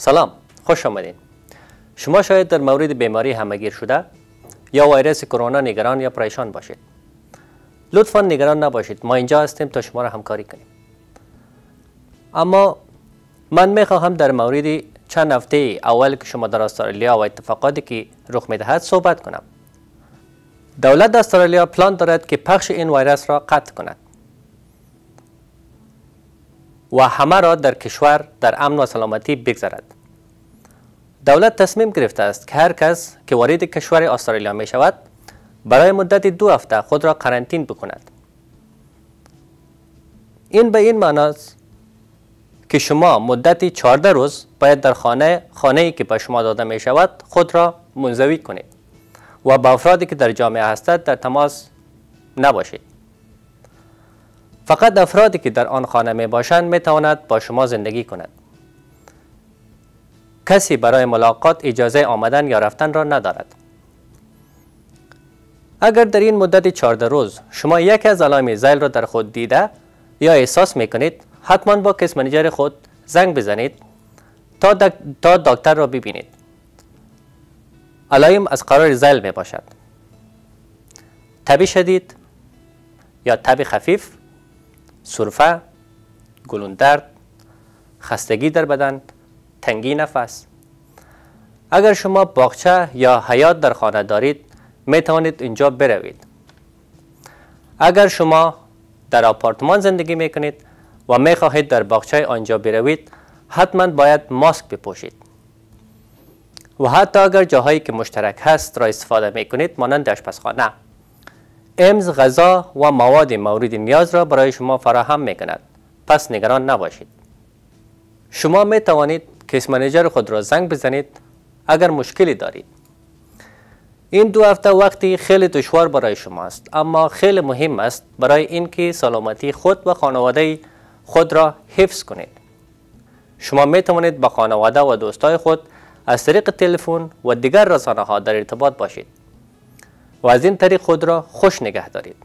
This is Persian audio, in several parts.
سلام خوش آمدین. شما شاید در مورد بیماری همگیر شده یا ویروس کرونا نگران یا پریشان باشید. لطفا نگران نباشید ما اینجا هستیم تا شما را همکاری کنیم. اما من می خواهم در مورد چند هفته اول که شما در استرالیا و اتفاقاتی که رخ می‌دهد صحبت کنم. دولت استرالیا پلان دارد که پخش این ویروس را قطع کند. و همه را در کشور در امن و سلامتی بگذارد. دولت تصمیم گرفته است که هر کس که وارد کشور استرالیا می شود برای مدت دو هفته خود را قرنطین بکند. این به این معنی است که شما مدتی 14 روز باید در خانه خانه ای که به شما داده می شود خود را منزوی کنید و با افرادی که در جامعه هستند در تماس نباشید. فقط افرادی که در آن خانه می باشند می تواند با شما زندگی کند. کسی برای ملاقات اجازه آمدن یا رفتن را ندارد. اگر در این مدت 14 روز شما یکی از علائم زیل را در خود دیده یا احساس می کنید حتما با کس منیجر خود زنگ بزنید تا, تا دکتر را ببینید. علائم از قرار زیل می باشد تبی شدید یا تبی خفیف سرفه گلوندرد خستگی در بدن تنگی نفس. اگر شما باغچه یا حیات در خانه دارید می توانید اینجا بروید. اگر شما در آپارتمان زندگی می کنید و می خواهید در باغچه آنجا بروید حتما باید ماسک بپوشید. و حتی اگر جاهایی که مشترک هست را استفاده می کنید مانند آشپزخانه. امز غذا و مواد مورد نیاز را برای شما فراهم می کند پس نگران نباشید. شما می توانید کیس منیجر خود را زنگ بزنید اگر مشکلی دارید. این دو هفته وقتی خیلی دشوار برای شما است اما خیلی مهم است برای اینکه سلامتی خود و خانواده خود را حفظ کنید. شما می توانید با خانواده و دوستای خود از طریق تلفن و دیگر رسانه ها در ارتباط باشید. و از این طریق خود را خوش نگه دارید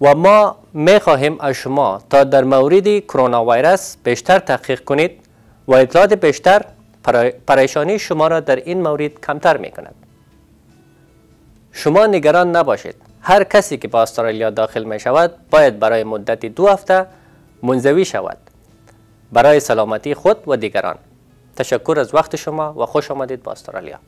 و ما می خواهیم از شما تا در مورد کرونا ویروس بیشتر تحقیق کنید و اطلاعات بیشتر پریشانی شما را در این مورد کمتر می کند. شما نگران نباشید. هر کسی که با استرالیا داخل می شود باید برای مدت دو هفته منزوی شود. برای سلامتی خود و دیگران. تشکر از وقت شما و خوش آمدید با استرالیا.